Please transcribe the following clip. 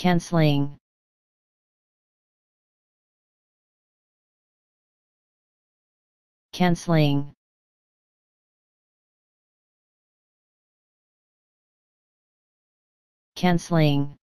canceling canceling canceling